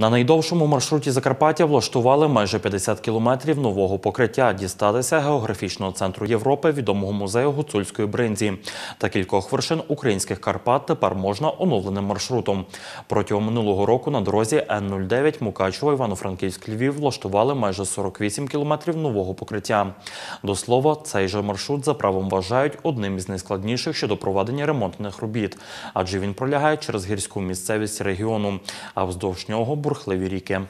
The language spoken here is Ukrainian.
На найдовшому маршруті Закарпаття влаштували майже 50 кілометрів нового покриття дістатися географічного центру Європи відомого музею гуцульської бринзі. Та кількох вершин українських Карпат тепер можна оновленим маршрутом. Протягом минулого року на дорозі Н-09 Мукачево Івано-Франківськ Львів влаштували майже 48 кілометрів нового покриття. До слова, цей же маршрут за правом вважають одним із найскладніших щодо проведення ремонтних робіт, адже він пролягає через гірську місцевість регіону, а вздовж нього бурхливі ріки.